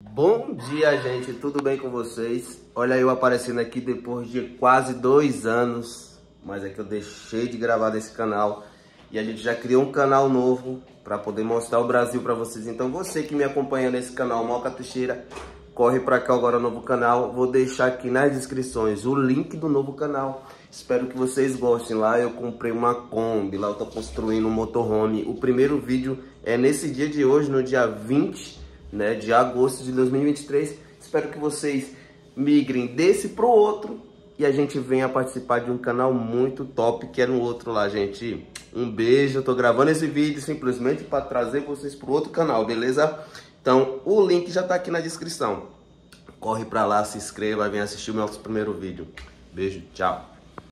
Bom dia, gente. Tudo bem com vocês? Olha eu aparecendo aqui depois de quase dois anos, mas é que eu deixei de gravar desse canal e a gente já criou um canal novo para poder mostrar o Brasil para vocês. Então você que me acompanha nesse canal Moca Teixeira, corre para cá agora no novo canal. Vou deixar aqui nas descrições o link do novo canal. Espero que vocês gostem. Lá eu comprei uma Kombi, lá eu tô construindo um motorhome. O primeiro vídeo é nesse dia de hoje, no dia 20 né, de agosto de 2023. Espero que vocês migrem desse pro outro e a gente venha participar de um canal muito top que é no outro lá, gente. Um beijo, eu tô gravando esse vídeo simplesmente para trazer vocês pro outro canal, beleza? Então, o link já tá aqui na descrição. Corre para lá, se inscreva, venha assistir o nosso primeiro vídeo. Beijo, tchau.